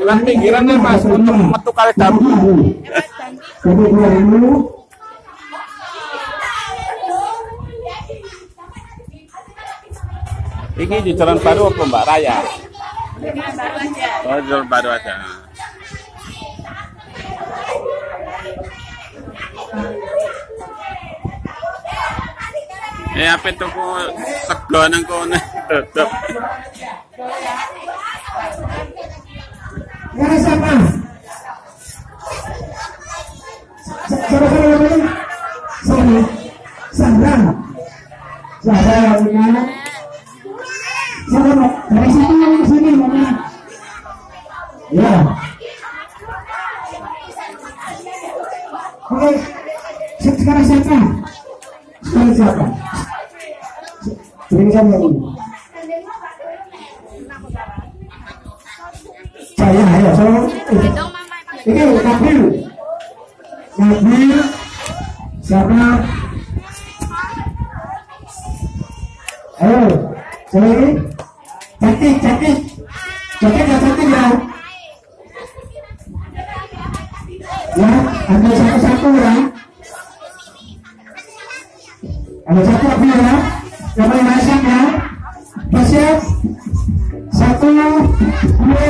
Ulang pinggiran nih mas untuk metu kali dapu. Satu dua ribu. Ini di jalan baru apa Mbak Raya? Oh jalan baru aja. Eh apa itu kok sego nang kono tutup. Gara siapa? Siapa-siapa namanya? Sandra. Sandra. Sandra yang punya. Siapa Pak? Dari siapa yang sini mana? Ya. Oke. Sekarang siapa? Sekarang siapa? Ini siapa ini? Saya, ayo, so, ini Nabil, Nabil, siapa? Ayo, siapa ini? Cantik, cantik, cantik ya, cantik ya. Ya, ambil satu-satu ya. Ambil satu ambil ya. Coba yang masak ya. Siap. Satu, dua,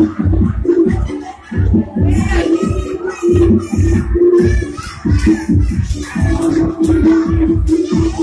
やった!